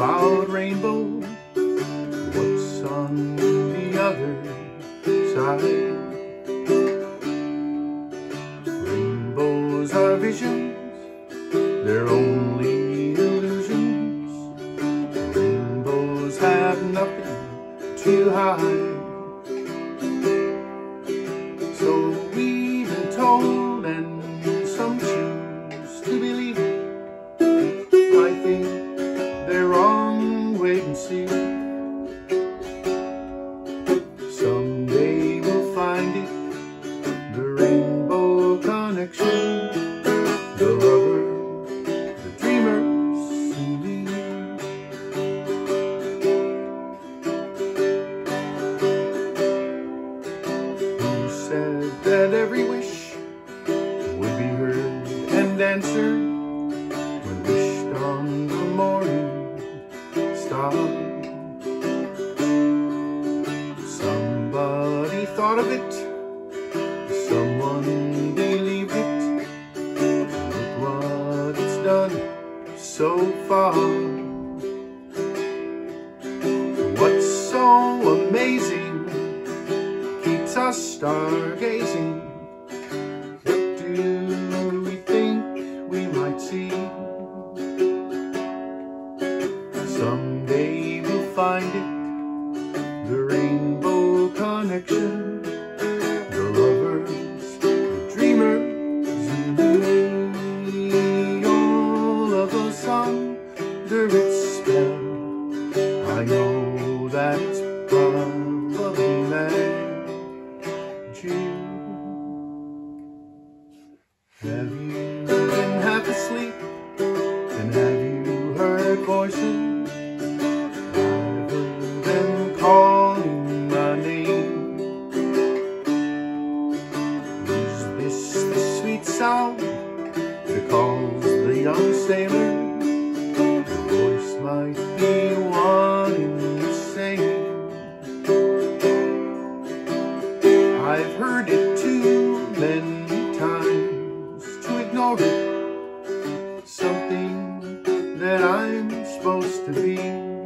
About rainbow What's on the other side? Rainbows are visions They're only illusions Rainbows have nothing to hide So we've been told and and answered wished on the morning star? Somebody thought of it, someone believed it. Look what it's done so far. What's so amazing keeps us stargazing? Do Someday we'll find it the rainbow connection, the lovers, the dreamers, and me. All of us under its spell. I know that's probably magic. Have you calls the young sailor? The voice might be wanting the same. I've heard it too many times to ignore it. Something that I'm supposed to be.